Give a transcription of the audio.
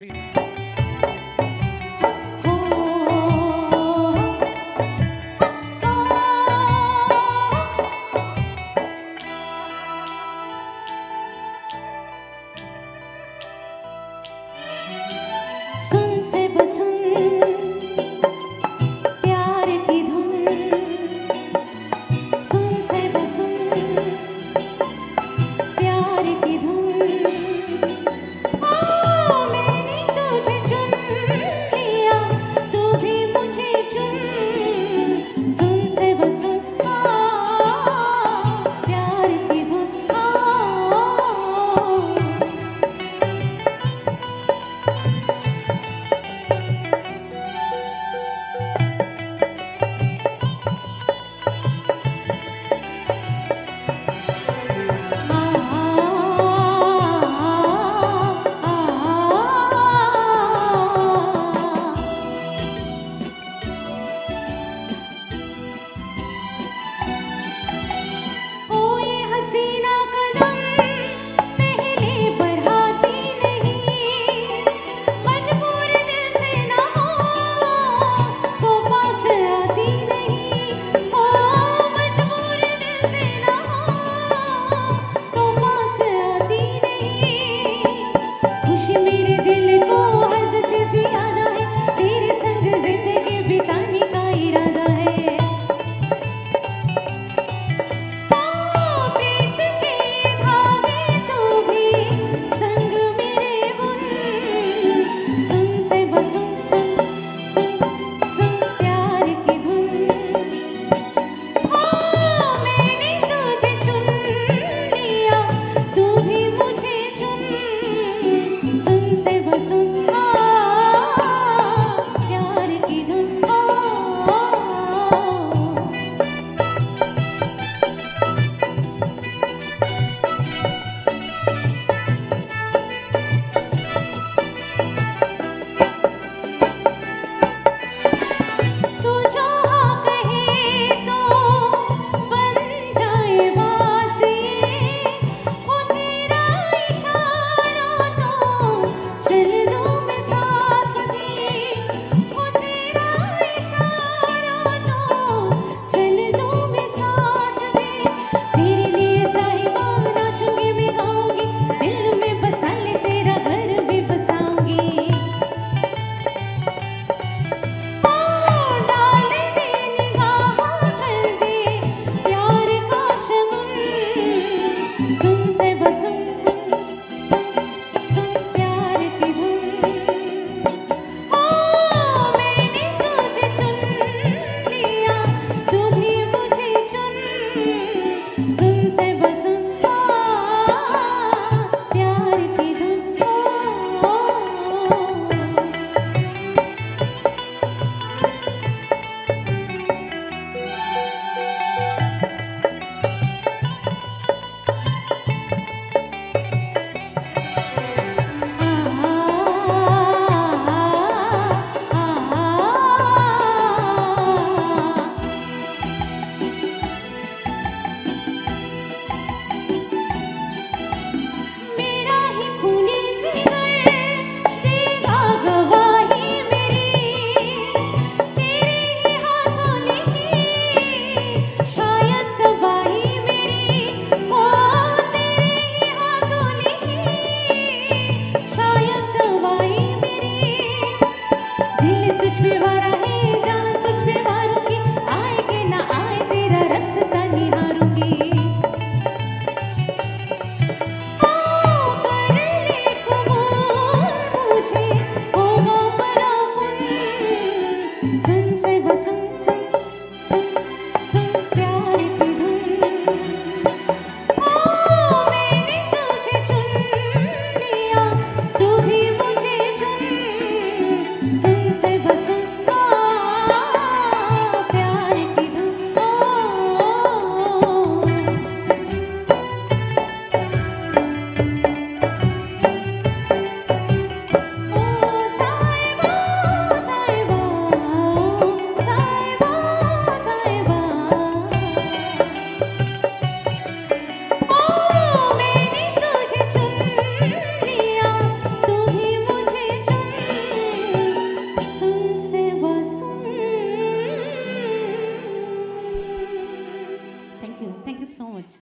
सुन ओए sing, sing. धीरे दुष्विवारा